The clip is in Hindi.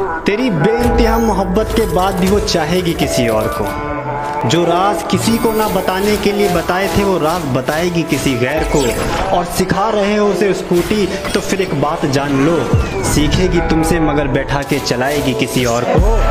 तेरी बेइंतहा मोहब्बत के बाद भी वो चाहेगी किसी और को। जो राज किसी को ना बताने के लिए बताए थे, वो राज बताएगी किसी गैर को। और सिखा रहे हो उसे स्कूटी तो फिर एक बात जान लो, सीखेगी तुमसे मगर बैठा के चलाएगी किसी और को।